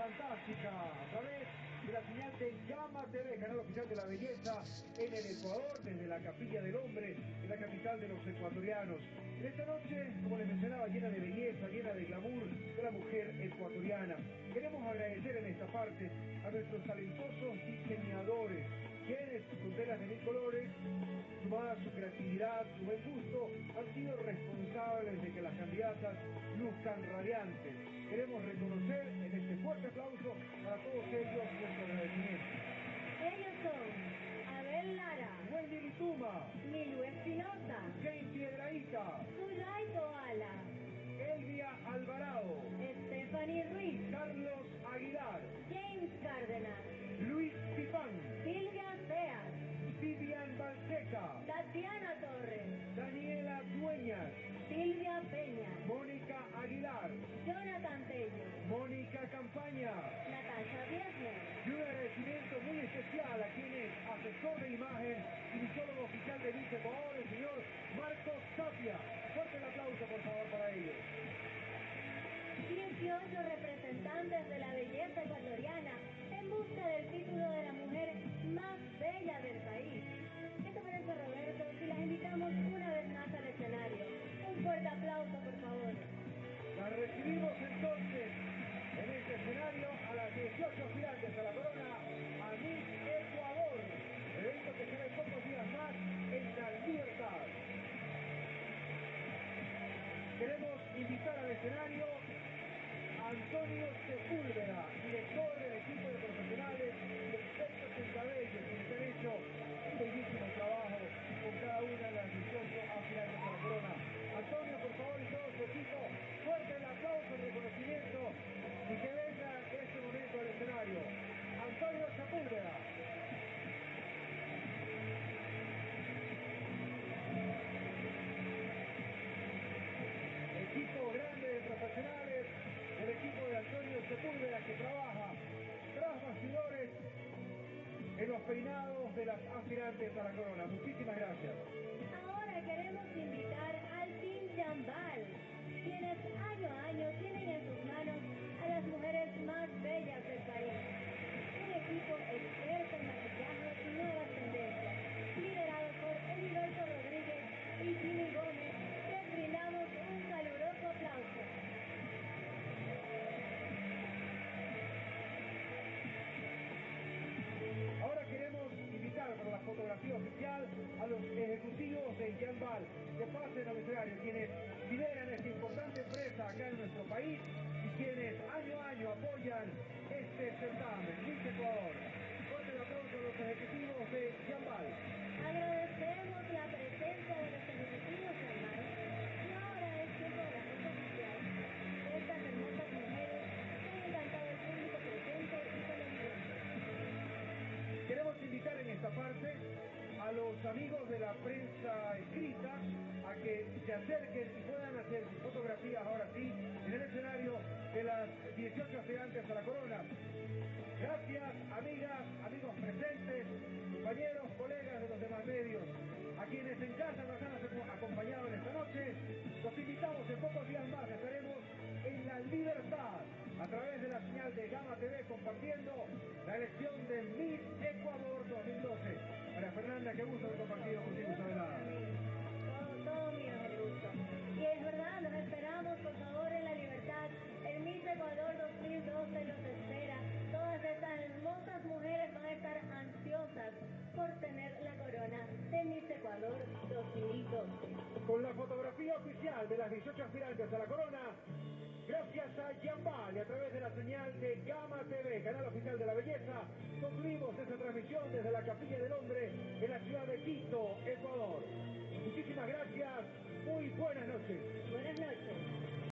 fantástica a través de la señal de Llama TV, canal oficial de la belleza en el Ecuador, desde la Capilla del Hombre, en la capital de los ecuatorianos. En esta noche, como les mencionaba, llena de belleza, llena de glamour de la mujer ecuatoriana. Queremos agradecer en esta parte a nuestros talentosos diseñadores, quienes con telas de mil colores, sumada su creatividad, su buen gusto, han sido responsables de que las candidatas luzcan radiantes. Queremos reconocer en este fuerte aplauso para todos ellos Campaña, Natasha Viesner, y un agradecimiento muy especial a quien es asesor de imagen y visólogo oficial de Vice Ecuador, el señor Marcos Tapia. Fuerte el aplauso, por favor, para ellos. 18 Queremos invitar al escenario Antonio Sepúlveda, director del equipo de profesionales peinados de las aspirantes a la corona. Muchísimas oficial a los ejecutivos de Yambal que pasen al escenario, quienes lideran esta importante empresa acá en nuestro país y quienes año a año apoyan este certamen, Miss Ecuador. Fuerte el aplauso a los ejecutivos de Yambal. Agradecemos la presencia de los ejecutivos hermanos y ahora es tiempo de la foto oficial de estas hermosas mujeres han encantado al público presente y televidente. Queremos invitar en esta parte a amigos de la prensa escrita a que se acerquen y puedan hacer fotografías ahora sí en el escenario de las 18 aspirantes a la corona. Gracias, amigas, amigos presentes, compañeros, colegas de los demás medios, a quienes en casa nos han acompañado en esta noche. Los invitamos en pocos días más, estaremos en la libertad a través de la señal de Gama TV compartiendo la elección de qué gusto haber compartido contigo esta velada. Todo, todo mío es el gusto. Y es verdad, los esperamos, por favor, en la libertad. El Miss Ecuador 2012 los espera. Todas estas hermosas mujeres van a estar ansiosas por tener la corona de Miss Ecuador 2012. Con la fotografía oficial de las 18 aspirantes a la corona, gracias a Yambal y a través de la señal de Gama TV, canal oficial de la belleza, concluimos Capilla del Hombre en la ciudad de Quito, Ecuador. Muchísimas gracias, muy buenas noches.